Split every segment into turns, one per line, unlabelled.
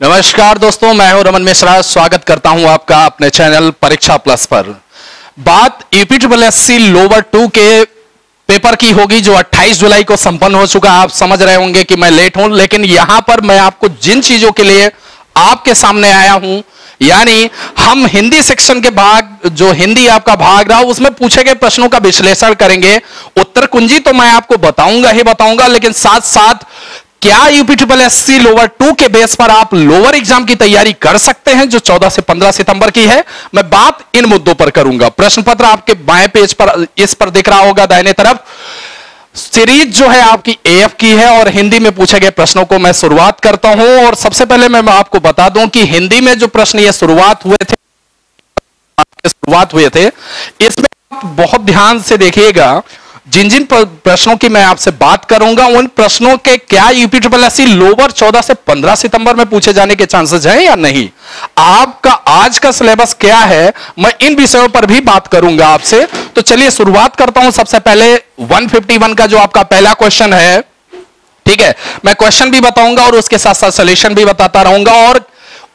नमस्कार दोस्तों, मैं हूँ रमन मिश्रा। स्वागत करता हूँ आपका अपने चैनल परीक्षा प्लस पर। बात UP triple S C lower two के पेपर की होगी, जो 28 जुलाई को संपन्न हो चुका आप समझ रहे होंगे कि मैं लेट हूँ, लेकिन यहाँ पर मैं आपको जिन चीज़ों के लिए आपके सामने आया हूँ, यानी हम हिंदी सेक्शन के भाग, जो हिंदी आपका भाग रहा, उसमें पूछे गए प्रश्नों का विश्लेषण करेंगे। उत्तर कुंजी तो मैं आपको बताऊँगा ही बताऊँगा, लेकिन साथ साथ क्या UP triple S C lower two के बेस पर आप लोअर एग्ज़ाम की तैयारी कर सकते हैं, जो 14 से 15 सितंबर की है? मैं बात इन मुद्दों पर करूँगा। प्रश्न पत्र आपके बाएँ पेज पर, इस पर दिख रहा होगा दाहिने तरफ़। सीरीज़ जो है आपकी एएफ की है और हिंदी में पूछे गए प्रश्नों को मैं शुरुआत करता हूँ और सबसे पहले मैं आपको बता दूँ कि हिंदी में जो प्रश्न ये शुरुआत हुए थे शुरुआत हुए थे, इसमें आप बहुत ध्यान से देखिएगा जिन जिन प्रश्नों की मैं आपसे बात करूँगा, उन प्रश्नों के क्या यूपी ट्रिपल एस लोअर 14 से 15 सितंबर में पूछे जाने के चांसेस हैं या नहीं? आपका आज का सिलेबस क्या है? मैं इन विषयों पर भी बात करूँगा आपसे। तो चलिए शुरुआत करता हूँ सबसे पहले 151 का जो आपका पहला क्वेश्चन है। ठीक है? मैं क्वेश्चन भी बताऊँगा और उसके साथ साथ सोल्यूशन भी बताता रहूँगा और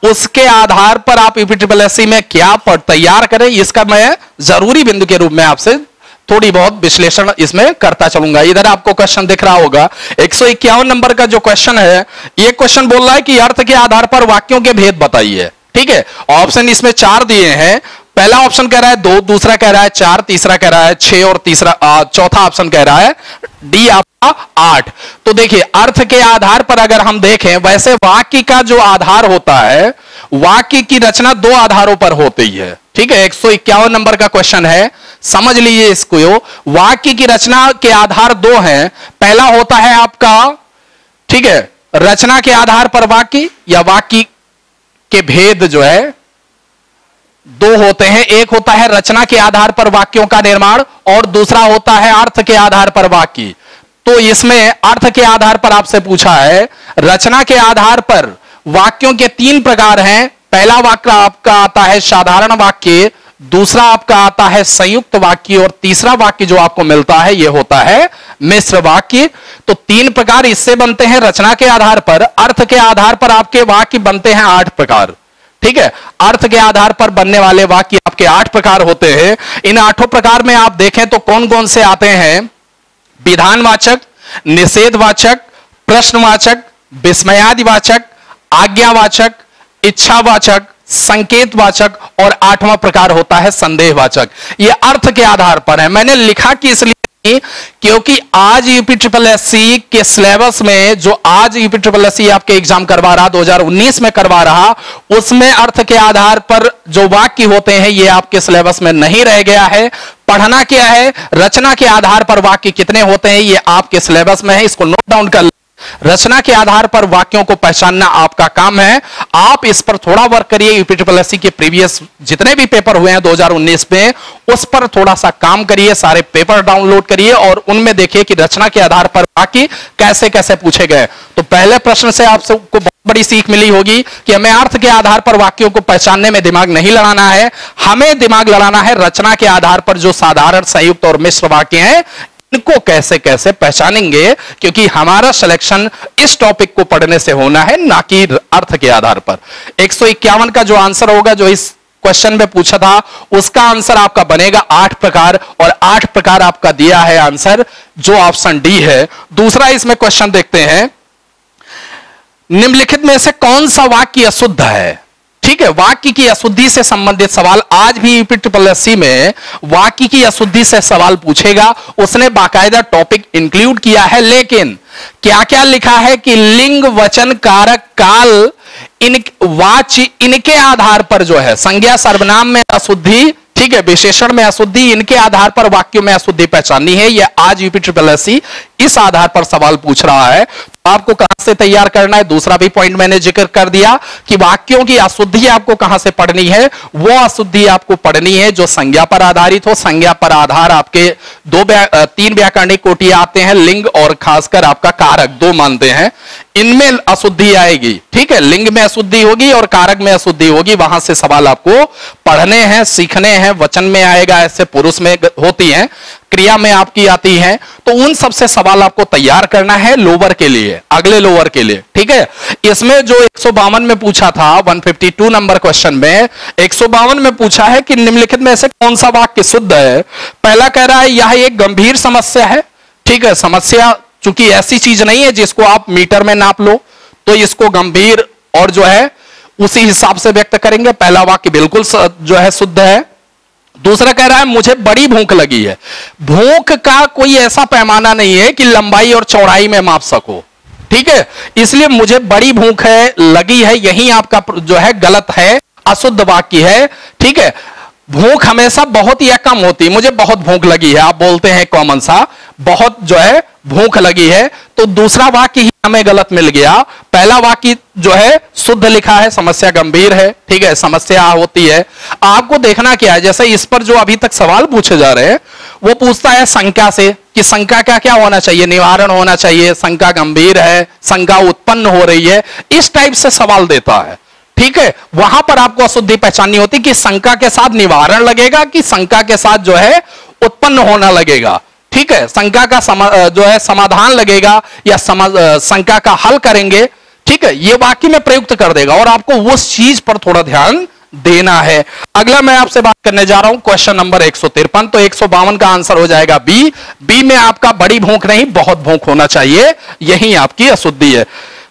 उसके आधार पर आप यूपी ट्रिपल एस में क्या तैयार करें, इसका मैं ज़रूरी बिंदु के रूप में आपसे थोड़ी बहुत विश्लेषण इसमें करता चलूँगा। इधर आपको क्वेश्चन दिख रहा होगा। एक सौ इक्यावन नंबर का जो क्वेश्चन है, ये क्वेश्चन बोल रहा है कि अर्थ के आधार पर वाक्यों के भेद बताइए। ठीक है? ऑप्शन इसमें चार दिए हैं। पहला ऑप्शन कह रहा है दो, दूसरा कह रहा है चार, तीसरा कह रहा है छह और तीसरा चौथा ऑप्शन कह रहा है डी आपका आठ। तो देखिए, अर्थ के आधार पर अगर हम देखें, वैसे वाक्य का जो आधार होता है, वाक्य की रचना दो आधारों पर होती है। ठीक है? एक सौ इक्यावन नंबर का क्वेश्चन है। समझ लीजिए इसको वाक्य की रचना के आधार दो हैं। पहला होता है आपका, ठीक है, रचना के आधार पर वाक्य या वाक्य के भेद जो है, दो होते हैं। एक होता है रचना के आधार पर वाक्यों का निर्माण और दूसरा होता है अर्थ के आधार पर वाक्य। तो इसमें अर्थ के आधार पर आपसे पूछा है, रचना के आधार पर वाक्यों के तीन प्रकार हैं। पहला वाक्य आपका आता है साधारण वाक्य दूसरा आपका आता है संयुक्त वाक्य और तीसरा वाक्य जो आपको मिलता है यह होता है मिश्र वाक्य। तो तीन प्रकार इससे बनते हैं रचना के आधार पर, अर्थ के आधार पर आपके वाक्य बनते हैं आठ प्रकार। ठीक है? अर्थ के आधार पर बनने वाले वाक्य आपके आठ प्रकार होते हैं। इन आठों प्रकार में आप देखें तो कौन कौन से आते हैं? विधानवाचक, निषेधवाचक, प्रश्नवाचक, विस्मयादिवाचक, आज्ञावाचक, इच्छावाचक संकेतवाचक और आठवां प्रकार होता है संदेहवाचक। ये अर्थ के आधार पर है। मैंने लिखा कि इसलिए क्योंकि आज यूपी ट्रिपल एस सी के सिलेबस में जो आज यूपी ट्रिपल एस सी आपके एग्ज़ाम करवा रहा 2019 में करवा रहा, उसमें अर्थ के आधार पर जो वाक्य होते हैं, ये आपके सिलेबस में नहीं रह गया है। पढ़ना क्या है? रचना के आधार पर वाक्य कितने होते हैं, ये आपके सिलेबस में है। इसको नोट डाउन कर रचना के आधार पर वाक्यों को पहचानना आपका काम है। आप इस पर थोड़ा वर्क करिए। यूपी ट्रिपल के प्रीवियस जितने भी पेपर हुए हैं 2019 में, उस पर थोड़ा सा काम करिए, सारे पेपर डाउनलोड करिए और उनमें देखिए कि रचना के आधार पर वाक्य कैसे कैसे पूछे गए। तो पहले प्रश्न से आप सबको बहुत बड़ी सीख मिली होगी कि हमें अर्थ के आधार पर वाक्यों को पहचानने में दिमाग नहीं लड़ाना है। हमें दिमाग लड़ाना है रचना के आधार पर जो साधारण, संयुक्त और मिश्र वाक्य हैं। इनको कैसे कैसे पहचानेंगे? क्योंकि हमारा सिलेक्शन इस टॉपिक को पढ़ने से होना है, ना कि अर्थ के आधार पर। एक सौ इक्यावन का जो आंसर होगा, जो इस क्वेश्चन में पूछा था, उसका आंसर आपका बनेगा आठ प्रकार, और आठ प्रकार आपका दिया है आंसर जो ऑप्शन डी है। दूसरा इसमें क्वेश्चन देखते हैं। निम्नलिखित में से कौन सा वाक्य अशुद्ध है? ठीक है, वाक्य की अशुद्धि से संबंधित सवाल आज भी यूपी ट्रिपल एस में वाक्य की अशुद्धि से सवाल पूछेगा, उसने बाकायदा टॉपिक इंक्लूड किया है, लेकिन क्या क्या लिखा है कि लिंग वचन कारक काल इन वाच्य इनके आधार पर जो है, संज्ञा सर्वनाम में अशुद्धि, ठीक है, विशेषण में अशुद्धि, इनके आधार पर वाक्यों में अशुद्धि पहचाननी है यह आज यूपी ट्रिपल एस इस आधार पर सवाल पूछ रहा है। आपको कहाँ से तैयार करना है? दूसरा भी पॉइंट मैंने ज़िक्र कर दिया कि वाक्यों की अशुद्धि आपको कहाँ से पढ़नी है? वो अशुद्धि आपको पढ़नी है जो संज्ञा पर आधारित हो। संज्ञा पर आधार आपके दो व्या, तीन व्याकरणिक कोटि आते हैं लिंग और खासकर आपका कारक दो मानते हैं। इनमें अशुद्धि आएगी ठीक है? लिंग में अशुद्धि होगी और कारक में अशुद्धि होगी। वहाँ से सवाल आपको पढ़ने हैं सीखने हैं वचन में आएगा ऐसे पुरुष में होती हैं। क्रिया में आपकी आती है तो उन सबसे सवाल आपको तैयार करना है लोअर के लिए, अगले लोअर के लिए, ठीक है? इसमें जो एक में पूछा था 152 नंबर क्वेश्चन में, एक में पूछा है कि निम्नलिखित में से कौन सा वाक्य शुद्ध है? पहला कह रहा है, यह एक गंभीर समस्या है, ठीक है? समस्या चूँकि ऐसी चीज़ नहीं है जिसको आप मीटर में नाप लो तो इसको गंभीर और जो है, उसी हिसाब से व्यक्त करेंगे। पहला वाक्य बिल्कुल जो है शुद्ध है दूसरा कह रहा है, मुझे बड़ी भूख लगी है। भूख का कोई ऐसा पैमाना नहीं है कि लंबाई और चौड़ाई में माप सको। ठीक है? इसलिए मुझे बड़ी भूख है, लगी है, यही आपका जो है गलत है, अशुद्ध वाक्य है। ठीक है? भूख हमेशा बहुत या कम होती मुझे बहुत भूख लगी है। आप बोलते हैं कॉमन सा, बहुत जो है, भूख लगी है। तो दूसरा वाक्य ही हमें गलत मिल गया। पहला वाक्य जो है, शुद्ध लिखा है, समस्या गंभीर है। ठीक है, समस्या होती है। आपको देखना क्या है, जैसे इस पर जो अभी तक सवाल पूछे जा रहे हैं, वो पूछता है शंका से, कि शंका क्या क्या होना चाहिए? निवारण होना चाहिए, शंका गंभीर है, शंका उत्पन्न हो रही है। इस टाइप से सवाल देता है। ठीक है? वहाँ पर आपको अशुद्धि पहचाननी होती कि शंका के साथ निवारण लगेगा कि शंका के साथ जो है उत्पन्न होना लगेगा। ठीक है? शंका का समा, जो है समाधान लगेगा या शंका का हल करेंगे। ठीक है? ये वाक्य में प्रयुक्त कर देगा और आपको उस चीज़ पर थोड़ा ध्यान देना है। अगला मैं आपसे बात करने जा रहा हूँ क्वेश्चन नंबर एक सौ तिरपन। तो एक सौ बावन का आंसर हो जाएगा बी बी में आपका बड़ी भूख नहीं बहुत भूख होना चाहिए। यही आपकी अशुद्धि है।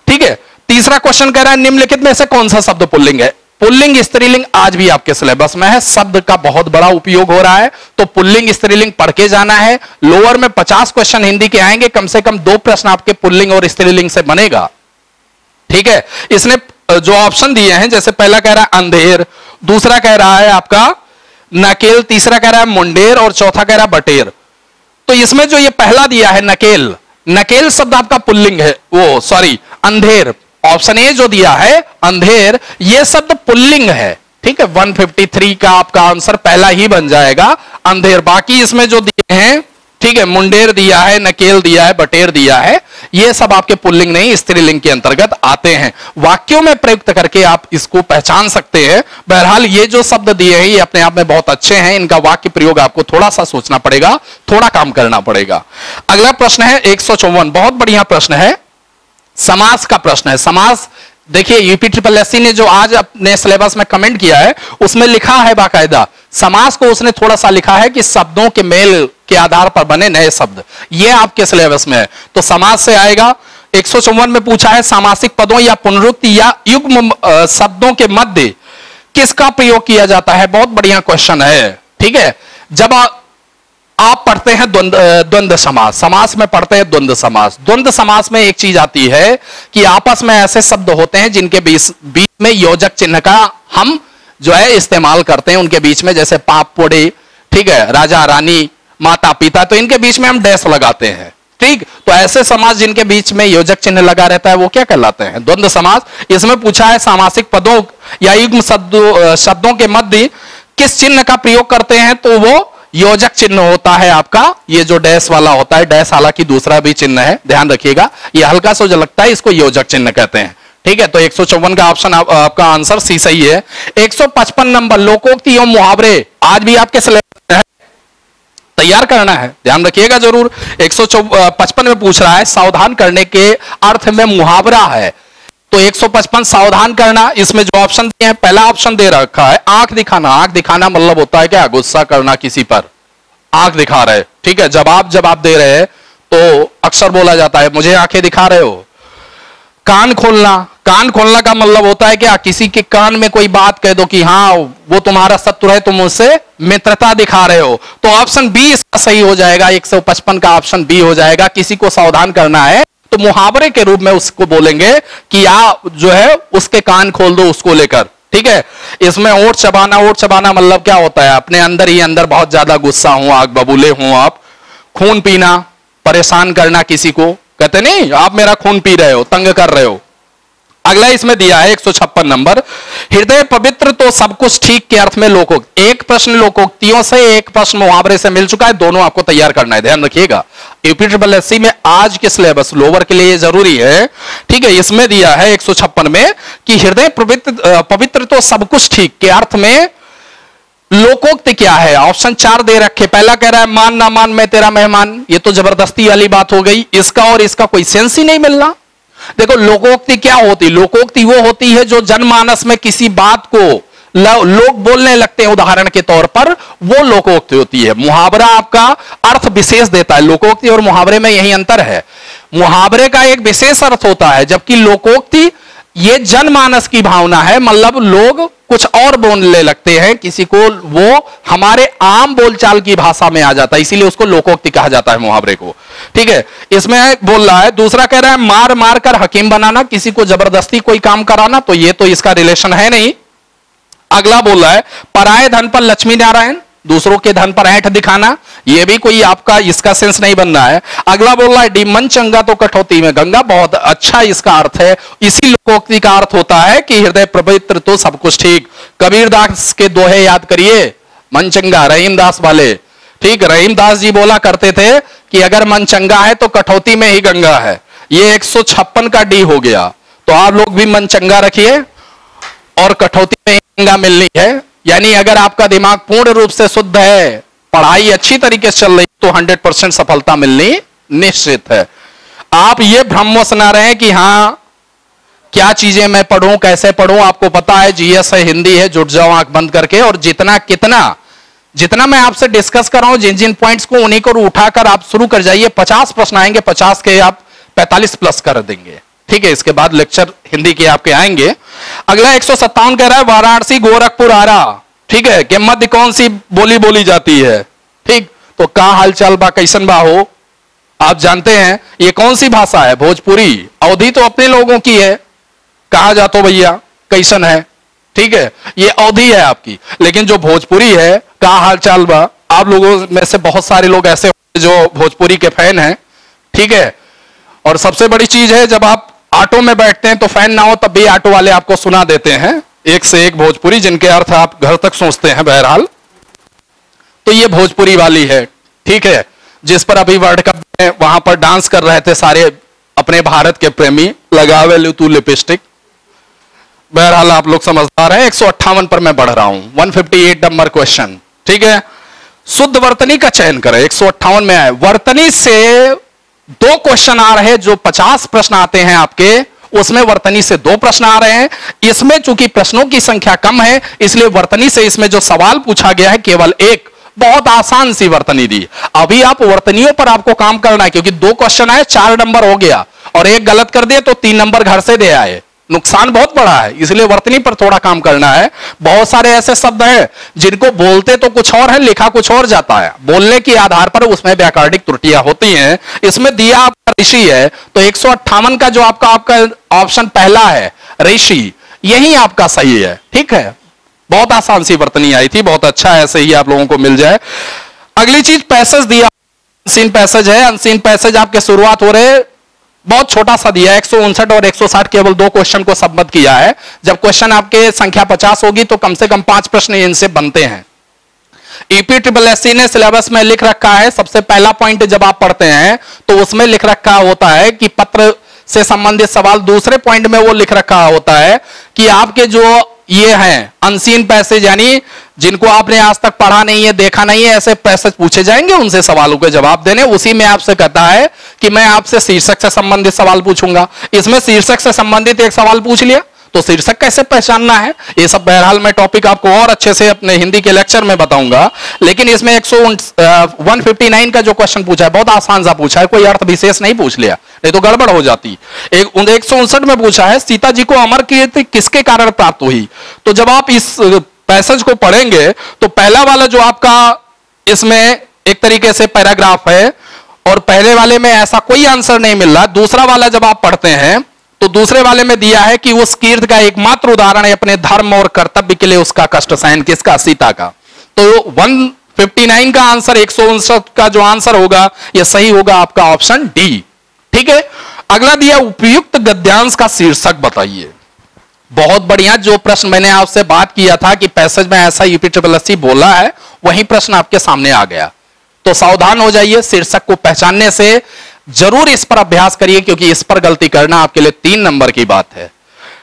ठीक है? तीसरा क्वेश्चन कह रहा है, निम्नलिखित में से कौन सा शब्द पुल्लिंग है? पुल्लिंग स्त्रीलिंग आज भी आपके सिलेबस में है। शब्द का बहुत बड़ा उपयोग हो रहा है। तो पुल्लिंग स्त्रीलिंग पढ़ के जाना है। लोअर में 50 क्वेश्चन हिंदी के आएँगे, कम से कम दो प्रश्न आपके पुल्लिंग और स्त्रीलिंग से बनेगा। ठीक है? इसने जो ऑप्शन दिए हैं, जैसे पहला कह रहा है अंधेर, दूसरा कह रहा है आपका नकेल, तीसरा कह रहा है मुंडेर, और चौथा कह रहा है बटेर। तो इसमें जो ये पहला दिया है नकेल नकेल शब्द आपका पुल्लिंग है, वो सॉरी अंधेर। ऑप्शन ए जो दिया है, अंधेर यह शब्द पुल्लिंग है। ठीक है 153 का आपका आंसर पहला ही बन जाएगा। अंधेर, बाकी इसमें जो दिए हैं, ठीक है, मुंडेर दिया है, नकेल दिया है, बटेर दिया है, ये सब आपके पुल्लिंग नहीं, स्त्रीलिंग के अंतर्गत आते हैं। वाक्यों में प्रयुक्त करके आप इसको पहचान सकते हैं। बहरहाल, ये जो शब्द दिए हैं, ये अपने आप में बहुत अच्छे हैं। इनका वाक्य प्रयोग आपको थोड़ा सा सोचना पड़ेगा, थोड़ा काम करना पड़ेगा। अगला प्रश्न है, एक सौ चौवन, बहुत बढ़िया प्रश्न है। समास का प्रश्न है। समास देखिए यूपी ट्रिपल एस ने जो आज अपने सिलेबस में कमेंट किया है, उसमें लिखा है बाकायदा। समास को उसने थोड़ा सा लिखा है कि शब्दों के मेल के आधार पर बने नए शब्द। ये आपके सिलेबस में है। तो समास से आएगा। एक सौ चौवन में पूछा है, सामासिक पदों या पुनरुक्ति या युग्म शब्दों के मध्य किसका प्रयोग किया जाता है? बहुत बढ़िया क्वेश्चन है। ठीक है? जब आप पढ़ते हैं द्वंद समास। समास में पढ़ते हैं द्वंद समास। द्वंद समास में एक चीज़ आती है कि आपस में ऐसे शब्द होते हैं जिनके बीच बीच में योजक चिन्ह का हम जो है इस्तेमाल करते हैं उनके बीच में, जैसे पाप पोड़े, ठीक है, राजा, रानी, माता, पिता तो इनके बीच में हम डैश लगाते हैं। ठीक? तो ऐसे समाज जिनके बीच में योजक चिन्ह लगा रहता है, वो क्या कहलाते हैं? द्वंद समाज इसमें पूछा है सामासिक पदों या युग्म शब्दों के मध्य किस चिन्ह का प्रयोग करते हैं तो वो योजक चिन्ह होता है आपका ये जो डैश वाला होता है डैश हालाँकि दूसरा भी चिन्ह है ध्यान रखिएगा ये हल्का सा जो लगता है इसको योजक चिन्ह कहते हैं। ठीक है तो एक सौ चौवन का ऑप्शन आप, आपका आंसर सी सही है। 155 नंबर लोकोक्ति एवं मुहावरे आज भी आपके सिलेबस है। तैयार करना है ध्यान रखिएगा ज़रूर। एक सौ पचपन में पूछ रहा है सावधान करने के अर्थ में मुहावरा है। तो 155 सावधान करना, इसमें जो ऑप्शन दिए हैं, पहला ऑप्शन दे रखा है, आँख दिखाना। आँख दिखाना मतलब होता है क्या? गुस्सा करना किसी पर। आँख दिखा रहे। ठीक है, जवाब जवाब दे रहे हैं तो अक्सर बोला जाता है, मुझे आँखें दिखा रहे हो। कान खोलना। कान खोलना का मतलब होता है क्या? किसी के कान में कोई बात कह दो कि हाँ वो तुम्हारा शत्रु है, तुम उससे मित्रता दिखा रहे हो। तो ऑप्शन बी इसका सही हो जाएगा 155 का ऑप्शन बी हो जाएगा। किसी को सावधान करना है तो मुहावरे के रूप में उसको बोलेंगे कि या जो है, उसके कान खोल दो उसको लेकर। ठीक है? इसमें ओट चबाना ओट चबाना मतलब क्या होता है? अपने अंदर ही अंदर बहुत ज़्यादा गुस्सा हूँ, आग बबूले हूँ आप। खून पीना, परेशान करना किसी को। कहते नहीं, आप मेरा खून पी रहे हो, तंग कर रहे हो। अगला इसमें दिया है एक सौ छप्पन नंबर। हृदय पवित्र तो सब कुछ ठीक के अर्थ में लोकोक्त एक प्रश्न लोकोक्तियों से, एक प्रश्न मुहावरे से मिल चुका है। दोनों आपको तैयार करना है। ध्यान रखिएगा। यूपी में आज के सिलेबस लोअर के लिए ज़रूरी है। ठीक है, इसमें दिया है एक सौ छप्पन में कि हृदय पवित्र पवित्र तो सब कुछ ठीक के अर्थ में लोकोक्ति क्या है? ऑप्शन चार दे रखे। पहला कह रहा है, मान ना मान मैं तेरा मेहमान। ये तो ज़बरदस्ती वाली बात हो गई। इसका और इसका कोई सेंस ही नहीं मिल रहा। देखो, लोकोक्ति क्या होती? लोकोक्ति वो होती है जो जनमानस में किसी बात को लोग बोलने लगते हैं। उदाहरण के तौर पर वो लोकोक्ति होती है। मुहावरा आपका अर्थ विशेष देता है। लोकोक्ति और मुहावरे में यही अंतर है। मुहावरे का एक विशेष अर्थ होता है, जबकि लोकोक्ति ये जनमानस की भावना है। मतलब लोग कुछ और बोलने लगते हैं। किसी को वो हमारे आम बोलचाल की भाषा में आ जाता है। इसीलिए उसको लोकोक्ति कहा जाता है मुहावरे को। ठीक है? इसमें बोल रहा है, दूसरा कह रहा है, मार मार कर हकीम बनाना, किसी को ज़बरदस्ती कोई काम कराना तो ये तो इसका रिलेशन है नहीं। अगला बोल रहा है पराए धन पर लक्ष्मी नारायण, दूसरों के धन पर ऐठ दिखाना यह भी कोई आपका इसका सेंस नहीं बन रहा है। अगला बोल रहा है, डी मन चंगा तो कठौती में गंगा, बहुत अच्छा इसका अर्थ है। इसी लोकोक्ति का अर्थ होता है कि हृदय पवित्र तो सब कुछ ठीक। कबीर दास के दोहे याद करिए मन चंगा रहीम दास वाले। ठीक, रहीम दास जी बोला करते थे कि अगर मन चंगा है तो कठौती में ही गंगा है। ये एक सौ छप्पन का डी हो गया। तो आप लोग भी मन चंगा रखिए और कठौती में ही गंगा मिलनी है। यानी अगर आपका दिमाग पूर्ण रूप से शुद्ध है, पढ़ाई अच्छी तरीके से चल रही तो 100 परसेंट सफलता मिलनी निश्चित है। आप ये भ्रमवश ना रहे कि हाँ, क्या चीज़ें मैं पढ़ूं, कैसे पढ़ूं, आपको पता है जीएस है हिंदी है, जुट जाओ आँख बंद करके, और जितना कितना जितना मैं आपसे डिस्कस कर रहा हूँ जिन जिन पॉइंट्स को उन्हीं को उठाकर आप शुरू कर जाइए। पचास प्रश्न आएँगे, पचास के आप पैंतालीस प्लस कर देंगे। ठीक है, इसके बाद लेक्चर हिंदी के आपके आएँगे। अगला एक सौ सत्तावन कह रहा है, वाराणसी, गोरखपुर, आरा। ठीक है, कि मध्य कौन सी बोली बोली जाती है? ठीक तो कहा हालचाल बा, कैसन बा हो? आप जानते हैं, ये कौन सी भाषा है? भोजपुरी। अवधि तो अपने लोगों की है। कहा जातो भैया, कैसन है? ठीक है? ये अवधि है आपकी। लेकिन जो भोजपुरी है कहा हाल चाल बा? आप लोगों में से बहुत सारे लोग ऐसे जो भोजपुरी के फ़ैन हैं। ठीक है? और सबसे बड़ी चीज़ है, जब आप ऑटो में बैठते हैं तो फ़ैन ना हो, तब भी ऑटो वाले आपको सुना देते हैं। एक से एक भोजपुरी, जिनके अर्थ आप घर तक सोचते हैं बहरहाल। तो ये भोजपुरी वाली है। ठीक है? जिस पर अभी वर्ल्ड कप में वहाँ पर डांस कर रहे थे सारे अपने भारत के प्रेमी, लगावे लू तू लिपस्टिक। बहरहाल आप लोग समझदार हैं, एक सौ अट्ठावन पर मैं बढ़ रहा हूँ। 158 नंबर क्वेश्चन ठीक है? शुद्ध वर्तनी का चयन करें, एक सौ अट्ठावन में आए। वर्तनी से दो क्वेश्चन आ रहे जो 50 प्रश्न आते हैं आपके, उसमें वर्तनी से दो प्रश्न आ रहे हैं। इसमें चूँकि प्रश्नों की संख्या कम है, इसलिए वर्तनी से इसमें जो सवाल पूछा गया है, केवल एक, बहुत आसान सी वर्तनी दी। अभी आप वर्तनियों पर आपको काम करना है, क्योंकि दो क्वेश्चन आए, चार नंबर हो गया, और एक गलत कर दिए तो तीन नंबर घर से दे आए। नुकसान बहुत बड़ा है, इसलिए वर्तनी पर थोड़ा काम करना है। बहुत सारे ऐसे शब्द हैं, जिनको बोलते तो कुछ और है, लिखा कुछ और जाता है। बोलने के आधार पर उसमें व्याकरणिक त्रुटियाँ होती हैं। इसमें दिया आपका ऋषि है तो एक सौ अट्ठावन का जो आपका आपका ऑप्शन पहला है, ऋषि, यही आपका सही है। ठीक है? बहुत आसान सी वर्तनी आई थी, बहुत अच्छा ऐसे ही आप लोगों को मिल जाए। अगली चीज़ पैसेज दिया अनसीन पैसेज है। अनसीन पैसेज आपके शुरुआत हो रहे बहुत छोटा सा दिया है, एक और 160 केवल दो क्वेश्चन को सबमिट किया है। जब क्वेश्चन आपके संख्या 50 होगी तो कम से कम पाँच प्रश्न इनसे बनते हैं। ईपी ट्रिपल एस ने सिलेबस में लिख रखा है, सबसे पहला पॉइंट जब आप पढ़ते हैं तो उसमें लिख रखा होता है कि पत्र से संबंधित सवाल, दूसरे पॉइंट में वो लिख रखा होता है कि आपके जो ये हैं अनसीन पैसेज यानी जिनको आपने आज तक पढ़ा नहीं है, देखा नहीं है, ऐसे पैसेज पूछे जाएँगे, उनसे सवालों के जवाब देने। उसी में आपसे कहता है कि मैं आपसे शीर्षक से संबंधित सवाल पूछूँगा। इसमें शीर्षक से संबंधित एक सवाल पूछ लिया। तो शीर्षक कैसे पहचानना है? ये सब बहरहाल मैं टॉपिक आपको और अच्छे से अपने हिंदी के लेक्चर में बताऊँगा। लेकिन इसमें एक सौ वन फिफ्टी नाइन का जो क्वेश्चन पूछा है, बहुत आसान सा पूछा है, कोई अर्थ विशेष नहीं पूछ लिया। नहीं तो गड़बड़ हो जाती। एक एक सौ उनसठ में पूछा है, सीता जी को अमर कीर्ति किसके कारण प्राप्त हुई? तो जब आप इस पैसेज को पढ़ेंगे तो पहला वाला जो आपका इसमें एक तरीके से पैराग्राफ है, और पहले वाले में ऐसा कोई आंसर नहीं मिल रहा। दूसरा वाला जब आप पढ़ते हैं तो दूसरे वाले में दिया है कि उस कीर्त का एकमात्र उदाहरण है अपने धर्म और कर्तव्य के लिए उसका कष्ट सहन, किसका? सीता का। तो 159 का आंसर, एक सौ उनसठ का जो आंसर होगा यह सही होगा आपका ऑप्शन डी। ठीक है? अगला दिया, उपयुक्त गद्यांश का शीर्षक बताइए। बहुत बढ़िया, जो प्रश्न मैंने आपसे बात किया था कि पैसेज में ऐसा यूपी ट्रिपल बोला है, वही प्रश्न आपके सामने आ गया। तो सावधान हो जाइए, शीर्षक को पहचानने से ज़रूर इस पर अभ्यास करिए, क्योंकि इस पर गलती करना आपके लिए तीन नंबर की बात है।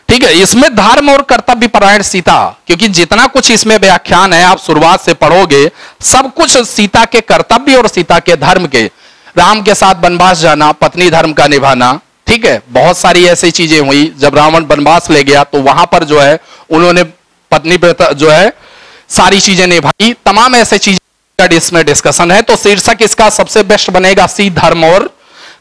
ठीक है, इसमें धर्म और कर्तव्य परायण सीता, क्योंकि जितना कुछ इसमें व्याख्यान है, आप शुरुआत से पढ़ोगे, सब कुछ सीता के कर्तव्य और सीता के धर्म के, राम के साथ वनवास जाना, पत्नी धर्म का निभाना ठीक है, बहुत सारी ऐसी चीज़ें हुई। जब रावण वनवास ले गया तो वहाँ पर जो है, उन्होंने पत्नी जो है, सारी चीज़ें निभाई। तमाम ऐसे चीज़ें इसमें डिस्कशन है। तो शीर्षक इसका सबसे बेस्ट बनेगा, सी धर्म और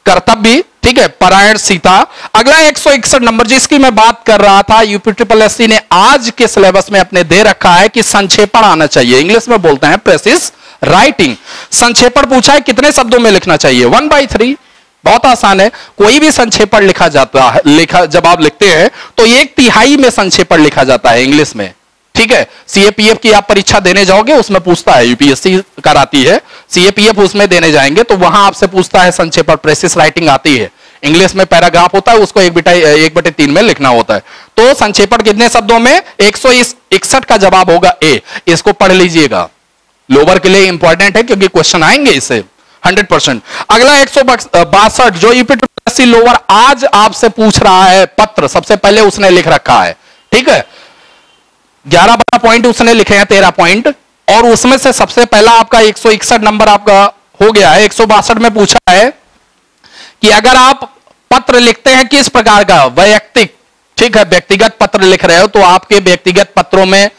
कर्तव्य। ठीक है, परायण सीता। अगला एक सौ इकसठ नंबर, जिसकी मैं बात कर रहा था यूपी ट्रिपल एस ने आज के सिलेबस में अपने दे रखा है कि संक्षेपण आना चाहिए। इंग्लिश में बोलते हैं प्रेसिस राइटिंग संक्षेपण पूछा है, कितने शब्दों में लिखना चाहिए? वन बाई थ्री बहुत आसान है। कोई भी संक्षेपण लिखा जाता है, लिखा, जब आप लिखते हैं तो एक तिहाई में संक्षेपण लिखा जाता है इंग्लिश में। ठीक है? सीएपीएफ की आप परीक्षा देने जाओगे, उसमें पूछता है यूपीएससी कराती है। सीएपीएफ उसमें देने जाएँगे तो वहाँ आपसे पूछता है संक्षेपण, प्रेसिस राइटिंग आती है। इंग्लिश में पैराग्राफ होता है, उसको एक बिटा, एक बटे तीन में लिखना होता है। तो संक्षेपण कितने शब्दों में? एक इकसठ का जवाब होगा ए। इसको पढ़ लीजिएगा। लोअर के लिए इंपॉर्टेंट है, क्योंकि क्वेश्चन आएँगे इससे हंड्रेड परसेंट। अगला एक सौ बासठ, जो यूपीएससी लोअर आज आपसे पूछ रहा है पत्र, सबसे पहले उसने लिख रखा है, ठीक है? ग्यारह बारह पॉइंट उसने लिखे हैं, तेरह पॉइंट, और उसमें से सबसे पहला आपका एक सौ इकसठ नंबर आपका हो गया है, एक सौ बासठ में पूछा है कि अगर आप पत्र लिखते हैं किस प्रकार का? वैयक्तिक, ठीक है? व्यक्तिगत पत्र लिख रहे हो तो आपके व्यक्तिगत पत्रों में,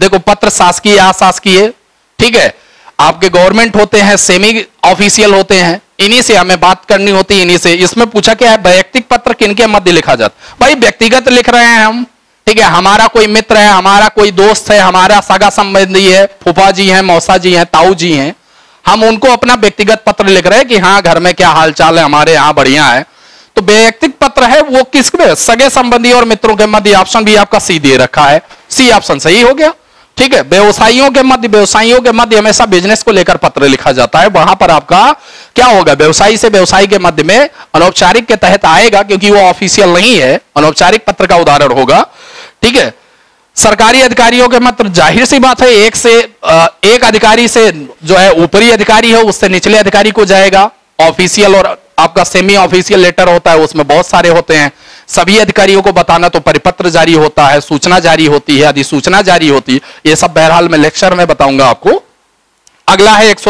देखो, पत्र शासकीय, अशासकीय, ठीक है? आपके गवर्नमेंट होते हैं सेमी ऑफिशियल होते हैं, इन्हीं से हमें बात करनी होती है, इन्हीं से। इसमें पूछा क्या है, वैयक्तिक पत्र किनके मध्य लिखा जाता भाई, व्यक्तिगत लिख रहे हैं हम, ठीक है? हमारा कोई मित्र है, हमारा कोई दोस्त है, हमारा सगा संबंधी है, फूफा जी हैं, मौसा जी हैं, ताऊ जी हैं, हम उनको अपना व्यक्तिगत पत्र लिख रहे हैं कि हाँ घर में क्या हालचाल है, हमारे यहाँ बढ़िया है। तो व्यक्तिक पत्र है, वो किसके? सगे संबंधी और मित्रों के मध्य ऑप्शन भी आपका सी दे रखा है। सी ऑप्शन सही हो गया। ठीक है, व्यवसायियों के मध्य, व्यवसायियों के मध्य हमेशा बिज़नेस को लेकर पत्र लिखा जाता है। वहाँ पर आपका क्या होगा, व्यवसायी से व्यवसायी के मध्य में अनौपचारिक के तहत आएगा, क्योंकि वो ऑफिशियल नहीं है, अनौपचारिक पत्र का उदाहरण होगा। ठीक है, सरकारी अधिकारियों के मत ज़ाहिर सी बात है, एक से एक अधिकारी से जो है ऊपरी अधिकारी है, उससे निचले अधिकारी को जाएगा। ऑफिशियल और आपका सेमी ऑफिशियल लेटर होता है, उसमें बहुत सारे होते हैं। सभी अधिकारियों को बताना तो परिपत्र जारी होता है, सूचना जारी होती है, अधिसूचना जारी होती है ये सब बहरहाल में लेक्चर में बताऊँगा आपको। अगला है एक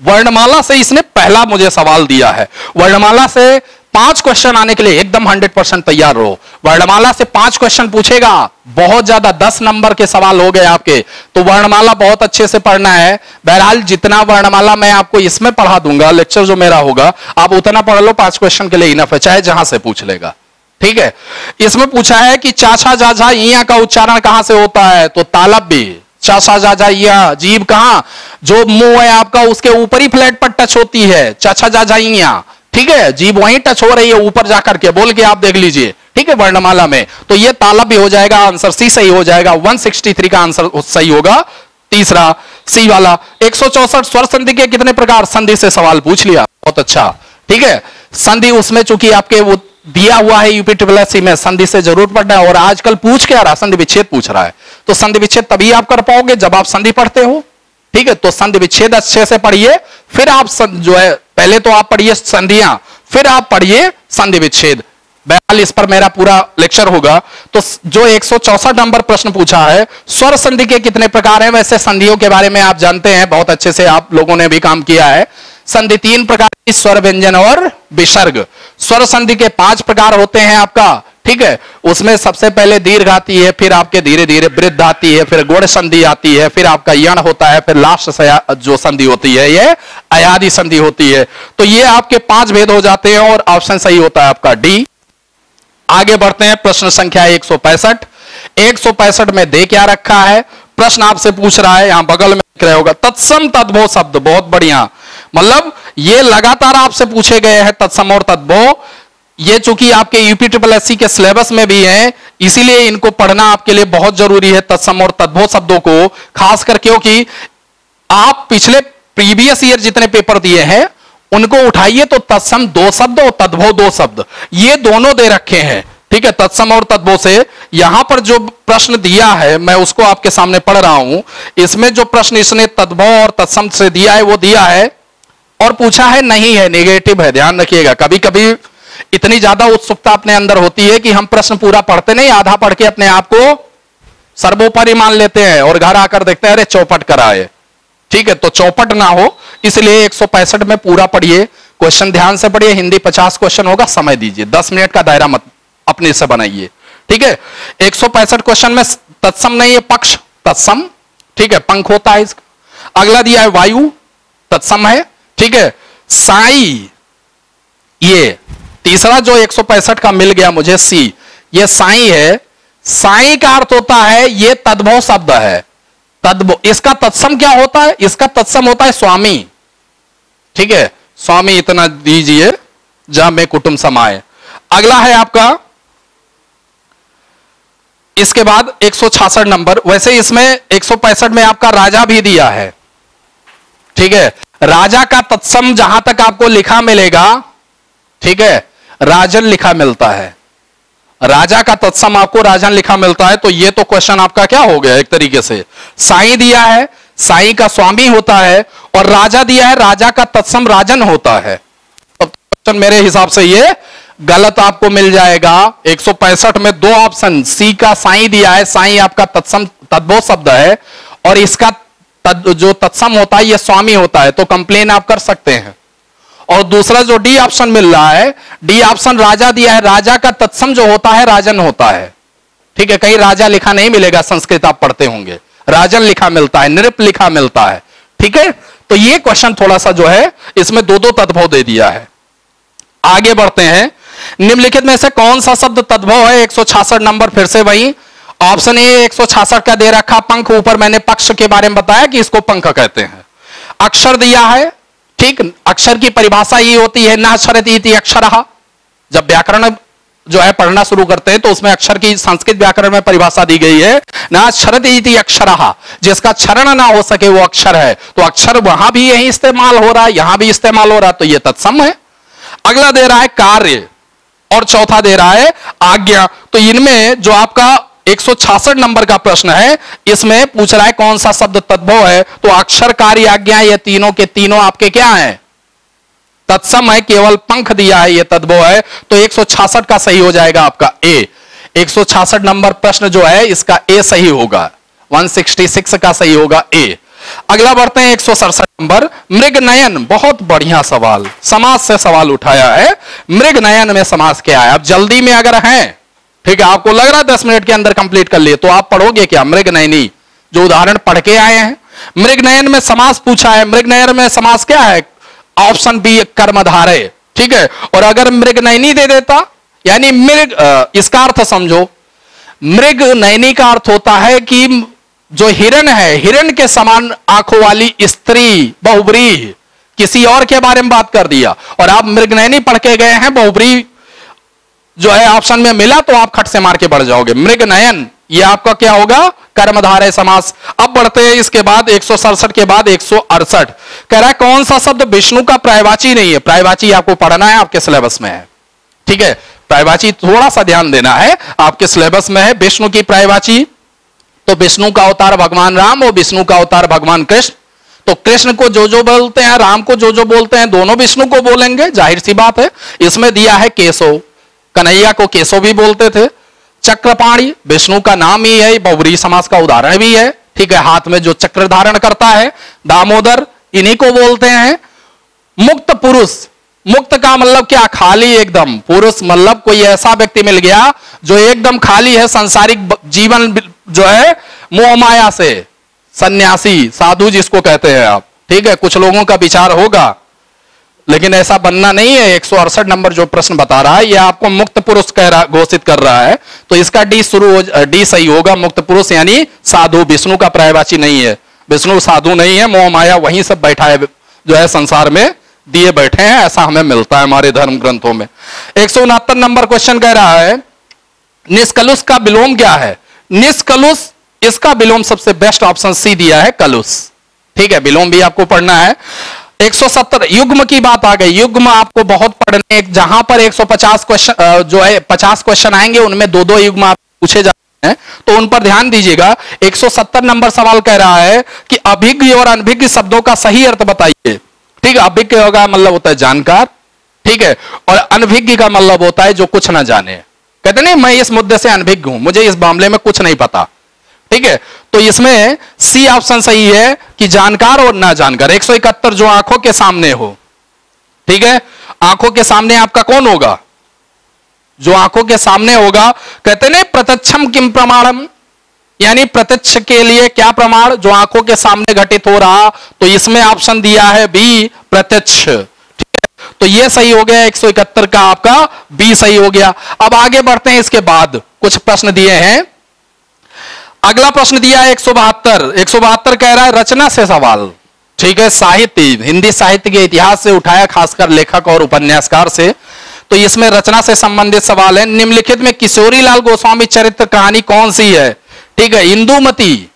वर्णमाला से इसने पहला मुझे सवाल दिया है। वर्णमाला से पाँच क्वेश्चन आने के लिए एकदम हंड्रेड परसेंट तैयार रहो। वर्णमाला से पाँच क्वेश्चन पूछेगा, बहुत ज़्यादा दस नंबर के सवाल हो गए आपके। तो वर्णमाला बहुत अच्छे से पढ़ना है। बहरहाल जितना वर्णमाला मैं आपको इसमें पढ़ा दूँगा, लेक्चर जो मेरा होगा, आप उतना पढ़ लो, पाँच क्वेश्चन के लिए इनफ है, चाहे जहाँ से पूछ लेगा। ठीक है? इसमें पूछा है कि चाचा जाजा इया का उच्चारण कहाँ से होता है? तो तालब भी। चाचा जाजा इया जीव कहाँ? जो मुँह है आपका, उसके ऊपरी फ्लैट पर टच होती है। चाचा जाजा इया ठीक है? जीव वहीं टच हो रही है, ऊपर जाकर के। बोल के आप देख लीजिए। ठीक है, वर्णमाला में। तो ये तालब भी हो जाएगा, आंसर सी सही हो जाएगा। 163 का आंसर सही होगा। तीसरा, सी वाला। एक स्वर संधि के कितने प्रकार? संधि से सवाल पूछ लिया। बहुत अच्छा। ठीक है? संधि उसमें चूँकि आपके वो दिया हुआ है यूपी ट्रिपल एस में। संधि से ज़रूर पढ़ना है और आजकल पूछ क्या रहा संधि विच्छेद पूछ रहा है। तो संधि विच्छेद तभी आप कर पाओगे जब आप संधि पढ़ते हो। ठीक है? तो संधि विच्छेद अच्छे से पढ़िए, फिर आप जो है, पहले तो आप पढ़िए संधियाँ, फिर आप पढ़िए संधि विच्छेद। बहाल इस पर मेरा पूरा लेक्चर होगा। तो जो एक नंबर प्रश्न पूछा है, स्वर संधि के कितने प्रकार हैं? वैसे संधियों के बारे में आप जानते हैं, बहुत अच्छे से आप लोगों ने भी काम किया है। संधि तीन प्रकार की स्वर व्यंजन और विसर्ग। स्वर संधि के पाँच प्रकार होते हैं आपका, ठीक है? उसमें सबसे पहले दीर्घ आती है, फिर आपके धीरे धीरे वृद्ध आती है, फिर गुण संधि आती है, फिर आपका यण होता है, फिर लास्ट जो संधि होती है, ये अयादि संधि होती है। तो ये आपके पाँच भेद हो जाते हैं और ऑप्शन सही होता है आपका डी। आगे बढ़ते हैं, प्रश्न संख्या एक सौ पैंसठ में दे क्या रखा है? प्रश्न आपसे पूछ रहा है, यहाँ बगल में लिख रहे होगा। तत्सम तद्भो शब्द, बहुत बढ़िया। मतलब ये लगातार आपसे पूछे गए हैं तत्सम और तद्भो। ये चूँकि आपके यूपी ट्रिपल एस के सिलेबस में भी है, इसीलिए इनको पढ़ना आपके लिए बहुत ज़रूरी है तत्सम और तद्भो शब्दों को खासकर क्योंकि आप पिछले प्रीवियस ईयर जितने पेपर दिए हैं, उनको उठाइए तो तत्सम दो शब्द और तद्भो दो शब्द। ये दोनों दे रखे हैं। ठीक है, तत्सम और तद्भो से यहाँ पर जो प्रश्न दिया है, मैं उसको आपके सामने पढ़ रहा हूँ। इसमें जो प्रश्न इसने तद्भव और तत्सम से दिया है, वो दिया है और पूछा है, नहीं है नेगेटिव है। ध्यान रखिएगा कभी कभी इतनी ज़्यादा उत्सुकता अपने अंदर होती है कि हम प्रश्न पूरा पढ़ते नहीं, आधा पढ़ के अपने आप को सर्वोपरि मान लेते हैं और घर आकर देखते हैं, अरे चौपट कराए। ठीक है तो चौपट ना हो, इसलिए एक सौ पैंसठ में पूरा पढ़िए। क्वेश्चन ध्यान से पढ़िए, हिंदी 50 क्वेश्चन होगा, समय दीजिए। 10 मिनट का दायरा मत अपने से बनाइए। ठीक है? एक सौ पैंसठ क्वेश्चन में तत्सम नहीं है पक्ष, तत्सम। ठीक है? पंख होता है इसका। अगला दिया है वायु, तत्सम है। ठीक है? साई। ये तीसरा जो एक सौ पैंसठ का मिल गया मुझे, सी। ये साई है। साई का अर्थ होता है, ये तद्भव शब्द है। तद्भव इसका तत्सम क्या होता है? इसका तत्सम होता है स्वामी। ठीक है? स्वामी, इतना दीजिए, जहाँ में कुटुंब समाए अगला है आपका इसके बाद एक सौ छियासठ नंबर, वैसे इसमें एक में आपका राजा भी दिया है। ठीक है? राजा का तत्सम जहाँ तक आपको लिखा मिलेगा, ठीक है? राजन लिखा मिलता है। राजा का तत्सम आपको राजन लिखा मिलता है तो ये तो क्वेश्चन आपका क्या हो गया एक तरीके से? साई दिया है, साई का स्वामी होता है, और राजा दिया है, राजा का तत्सम राजन होता है। तो क्वेश्चन मेरे हिसाब से ये गलत आपको मिल जाएगा। एक सौ पैंसठ में दो ऑप्शन सी का साई दिया है। साई आपका तत्सम तद्भव शब्द है। और इसका तद, जो तत्सम होता है यह स्वामी होता है। तो कंप्लेन आप कर सकते हैं। और दूसरा जो डी ऑप्शन मिल रहा है डी ऑप्शन राजा दिया है। राजा का तत्सम जो होता है राजन होता है। ठीक है कहीं राजा लिखा नहीं मिलेगा संस्कृत आप पढ़ते होंगे। राजन लिखा मिलता है नृप लिखा मिलता है। ठीक है? तो ये क्वेश्चन थोड़ा सा जो है इसमें दो दो तद्भव दे दिया है। आगे बढ़ते हैं। निम्नलिखित में से कौन सा शब्द तद्भव है? एक नंबर फिर से वही। ऑप्शन ए, एक का दे रखा पंख। ऊपर मैंने पक्ष के बारे में बताया कि इसको पंख कहते हैं। अक्षर दिया है, ठीक? अक्षर की परिभाषा ये होती है, न इति अक्षर। जब व्याकरण जो है पढ़ना शुरू करते हैं तो उसमें अक्षर की संस्कृत व्याकरण में परिभाषा दी गई है, ना शरद इति अक्षर। जिसका क्षरण ना हो सके वो अक्षर है। तो अक्षर वहाँ भी यही इस्तेमाल हो रहा है, यहाँ भी इस्तेमाल हो रहा है तो ये तत्सम है। अगला दे रहा है कार्य। और चौथा दे रहा है आज्ञा। तो इनमें जो आपका एक नंबर का प्रश्न है, इसमें पूछ रहा है कौन सा शब्द तद्भव है? तो अक्षर कार्य आज्ञा ये तीनों के तीनों आपके क्या है? तत्सम है, केवल पंख दिया है ये तद्भव है तो एक का सही हो जाएगा आपका ए एक नंबर प्रश्न जो है, इसका ए सही होगा। 166 का सही होगा ए अगला बढ़ते हैं एक सौ सड़सठ नंबर। मृग नयन बहुत बढ़िया सवाल। समाज से सवाल उठाया है। मृग नयन में समाज क्या है? अब जल्दी में अगर है, ठीक है, आपको लग रहा है दस मिनट के अंदर कंप्लीट कर लिए तो आप पढ़ोगे क्या? मृग नयनी जो उदाहरण पढ़ के आए हैं। मृग नयन में समास पूछा है मृग नयन में समास क्या है? ऑप्शन बी कर्मधारे ठीक है? और अगर मृग नयनी दे देता, यानी मृग इसका अर्थ समझो। मृग नयनी का अर्थ होता है कि जो हिरण है, हिरण के समान आँखों वाली स्त्री, बहुबरी, किसी और के बारे में बात कर दिया। और आप मृग नयनी पढ़ के गए हैं, बहुबरी, जो है ऑप्शन में मिला तो आप खट से मार के बढ़ जाओगे। मृग नयन ये आपका क्या होगा? कर्मधारय समास। अब बढ़ते हैं इसके बाद एक के बाद एक सौ अड़सठ। कह रहा है कौन सा शब्द विष्णु का प्रायवाची नहीं है? प्रायवाची आपको पढ़ना है, आपके सिलेबस में है। ठीक है? प्रायवाची थोड़ा सा ध्यान देना है, आपके सिलेबस में है विष्णु की प्रायवाची। तो विष्णु का अवतार भगवान राम और विष्णु का अवतार भगवान कृष्ण। तो कृष्ण को जो जो बोलते हैं, राम को जो जो बोलते हैं, दोनों विष्णु को बोलेंगे। ज़ाहिर सी बात है, इसमें दिया है केशव। कन्हैया को केशव भी बोलते थे। चक्रपाणी, विष्णु का नाम ही है, बहुरी समाज का उदाहरण भी है। ठीक है, हाथ में जो चक्र धारण करता है, दामोदर इन्हीं को बोलते हैं। मुक्त पुरुष, मुक्त का मतलब क्या? खाली एकदम। पुरुष मतलब कोई ऐसा व्यक्ति मिल गया, जो एकदम खाली है, संसारिक जीवन जो है मोहमाया से। सन्यासी, साधु जिसको कहते हैं आप। ठीक है, कुछ लोगों का विचार होगा, लेकिन ऐसा बनना नहीं है। एक सौ अड़सठ नंबर जो प्रश्न बता रहा है, ये आपको मुक्त पुरुष कह रहा, घोषित कर रहा है। तो इसका डी शुरू हो, डी सही होगा, मुक्त पुरुष यानी साधु। विष्णु का प्रायवाची नहीं है। विष्णु साधु नहीं है, मोह माया वहीं सब बैठा है, जो है संसार में, दिए बैठे हैं, ऐसा हमें मिलता है हमारे धर्म ग्रंथों में। एक सौ उनहत्तर नंबर क्वेश्चन कह रहा है, निष्कलुष का विलोम क्या है? निष्कलुष, इसका विलोम सबसे बेस्ट ऑप्शन सी दिया है, कलुष। ठीक है विलोम भी आपको पढ़ना है। 170 युग्म की बात आ गई। युग्म आपको बहुत पढ़ने, जहाँ पर 150 क्वेश्चन जो है 50 क्वेश्चन आएँगे, उनमें दो दो युग्म आप पूछे जाते हैं। तो उन पर ध्यान दीजिएगा। 170 नंबर सवाल कह रहा है कि अभिज्ञ और अनभिज्ञ शब्दों का सही अर्थ बताइए। ठीक है, अभिज्ञ का मतलब होता है जानकार। ठीक है, और अनभिज्ञ का मतलब होता है जो कुछ ना जाने। कहते नहीं, मैं इस मुद्दे से अनभिज्ञ हूँ, मुझे इस मामले में कुछ नहीं पता। ठीक है? तो इसमें सी ऑप्शन सही है कि जानकार और ना जानकार एक सौ इकहत्तर जो आँखों के सामने हो, ठीक है? आँखों के सामने आपका कौन होगा? जो आँखों के सामने होगा, कहते नहीं प्रत्यक्षम किम प्रमाणम? यानी प्रत्यक्ष के लिए क्या प्रमाण? जो आँखों के सामने घटित हो रहा तो इसमें ऑप्शन दिया है बी प्रत्यक्ष। तो ये सही हो गया 171 का आपका बी सही हो गया। अब आगे बढ़ते हैं इसके बाद। कुछ प्रश्न दिए हैं। अगला प्रश्न दिया है एक सौ बहत्तर। कह रहा है, रचना से सवाल। ठीक है, साहित्य, हिंदी साहित्य के इतिहास से उठाया, खासकर लेखक और उपन्यासकार से। तो इसमें रचना से संबंधित सवाल है। निम्नलिखित में किशोरी लाल गोस्वामी चरित्र कहानी कौन सी है? ठीक है, इंदुमती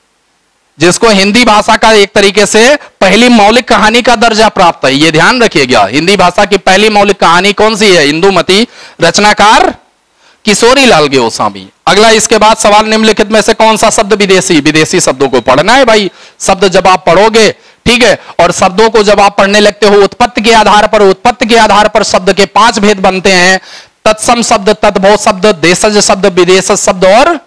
जिसको हिंदी भाषा का एक तरीके से पहली मौलिक कहानी का दर्जा प्राप्त है। यह ध्यान रखिएगा, हिंदी भाषा की पहली मौलिक कहानी कौन सी है? इंदुमती, रचनाकार किशोरी लाल गोस्वामी। अगला, इसके बाद सवाल निम्नलिखित में से कौन सा शब्द विदेशी? विदेशी शब्दों को पढ़ना है भाई। शब्द जब आप पढ़ोगे, ठीक है, और शब्दों को जब आप पढ़ने लगते हो, उत्पत्ति के आधार पर, उत्पत्ति के आधार पर शब्द के पाँच भेद बनते हैं। तत्सम शब्द, तत्भव शब्द, देशज शब्द विदेश शब्द और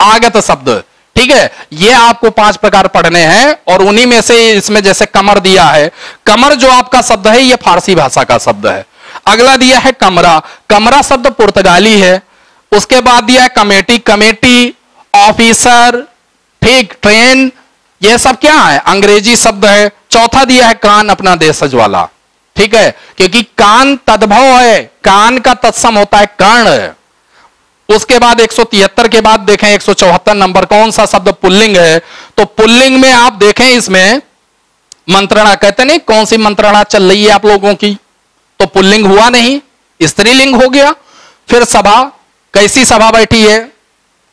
आगत शब्द। ठीक है? ये आपको पाँच प्रकार पढ़ने हैं और उन्हीं में से इसमें जैसे कमर दिया है, कमर जो आपका शब्द है, ये फारसी भाषा का शब्द है। अगला दिया है कमरा। कमरा शब्द पुर्तगाली है, उसके बाद दिया है कमेटी कमेटी, ऑफिसर, ठीक, ट्रेन, ये सब क्या है? अंग्रेज़ी शब्द है। चौथा दिया है कान, अपना देशज वाला ठीक है? क्योंकि कान तद्भव है, कान का तत्सम होता है कर्ण। उसके बाद 173 के बाद देखें 174 नंबर कौन सा शब्द पुल्लिंग है? तो पुल्लिंग में आप देखें इसमें मंत्रणा कहते नहीं, कौन सी मंत्रणा चल रही है आप लोगों की? तो पुल्लिंग हुआ नहीं, स्त्रीलिंग हो गया। फिर सभा, कैसी सभा बैठी है?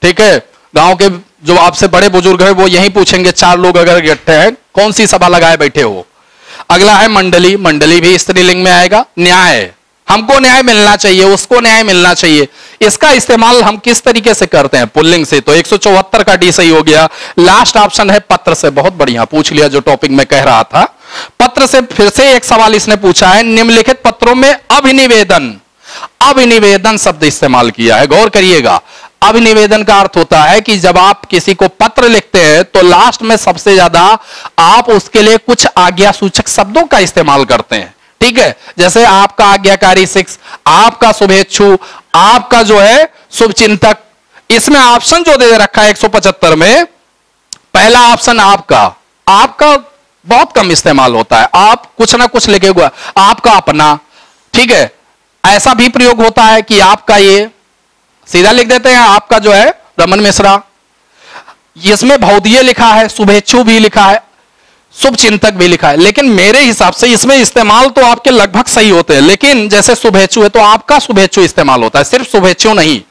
ठीक है, गाँव के जो आपसे बड़े बुज़ुर्ग है, वो यही पूछेंगे, चार लोग अगर इकट्ठे हैं, कौन सी सभा लगाए बैठे हो? अगला है मंडली मंडली भी स्त्रीलिंग में आएगा, न्याय। हमको न्याय मिलना चाहिए, उसको न्याय मिलना चाहिए। इसका इस्तेमाल हम किस तरीके से करते हैं? पुल्लिंग से। तो एक सौ चौहत्तर का डी सही हो गया। लास्ट ऑप्शन है पत्र से। बहुत बढ़िया। पूछ लिया जो टॉपिक में कह रहा था। पत्र से फिर से एक सवाल इसने पूछा है। निम्नलिखित पत्रों में अभिनिवेदन। अभिनिवेदन शब्द इस्तेमाल किया है। गौर करिएगा। अभिनिवेदन का अर्थ होता है कि जब आप किसी को पत्र लिखते हैं तो लास्ट में सबसे ज़्यादा आप उसके लिए कुछ आज्ञा सूचक शब्दों का इस्तेमाल करते हैं। ठीक है? जैसे आपका आज्ञाकारी सिक्स, आपका शुभेच्छु आपका जो है शुभ इसमें ऑप्शन जो दे रखा है 175 में, पहला ऑप्शन आपका आपका बहुत कम इस्तेमाल होता है, आप कुछ ना कुछ लिखे हुआ आपका अपना, ठीक है? ऐसा भी प्रयोग होता है कि आपका ये, सीधा लिख देते हैं, आपका जो है रमन मिश्रा, इसमें भौदीय लिखा है शुभेच्छु भी लिखा है शुभ चिंतक भी लिखा है। लेकिन मेरे हिसाब से इसमें इस्तेमाल तो आपके लगभग सही होते हैं। लेकिन जैसे शुभेच्छु है तो आपका शुभेच्छु इस्तेमाल होता है, सिर्फ़ शुभेच्छु नहीं।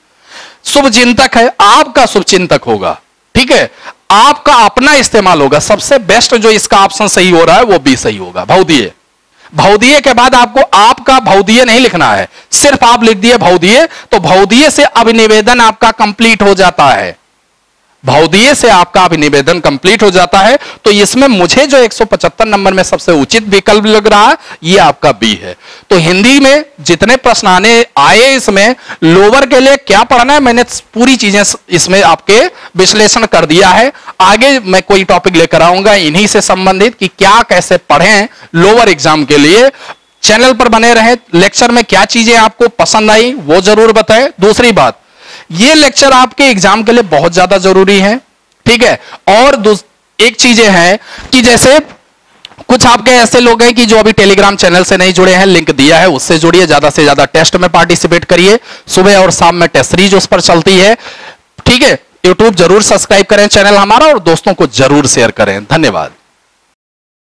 शुभ चिंतक है, आपका शुभ चिंतक होगा। ठीक है? आपका अपना इस्तेमाल होगा। सबसे बेस्ट जो इसका ऑप्शन सही हो रहा है, वो भी सही होगा। भौदीय भौदीय के बाद आपको आपका भौदीय नहीं लिखना है। सिर्फ़ आप लिख दिए भौदीय तो भौदीय से अभिनिवेदन आपका कंप्लीट हो जाता है। भौदीय से आपका अभी निवेदन कंप्लीट हो जाता है तो इसमें मुझे जो 175 नंबर में सबसे उचित विकल्प लग रहा है, ये आपका बी है। तो हिंदी में जितने प्रश्न आने आए इसमें, लोअर के लिए क्या पढ़ना है, मैंने पूरी चीज़ें इसमें आपके विश्लेषण कर दिया है। आगे मैं कोई टॉपिक लेकर आऊँगा, इन्हीं से संबंधित कि क्या कैसे पढ़ें लोअर एग्ज़ाम के लिए। चैनल पर बने रहे लेक्चर में क्या चीज़ें आपको पसंद आई, वो ज़रूर बताएँ। दूसरी बात ये लेक्चर आपके एग्ज़ाम के लिए बहुत ज़्यादा ज़रूरी है, ठीक है? और एक चीज़ें हैं कि जैसे कुछ आपके ऐसे लोग हैं कि जो अभी टेलीग्राम चैनल से नहीं जुड़े हैं लिंक दिया है, उससे जुड़िए, ज़्यादा से ज़्यादा टेस्ट में पार्टिसिपेट करिए। सुबह और शाम में टेस्ट सीरीज़ उस पर चलती है, ठीक है? यूट्यूब ज़रूर सब्सक्राइब करें चैनल हमारा और दोस्तों को ज़रूर शेयर करें। धन्यवाद।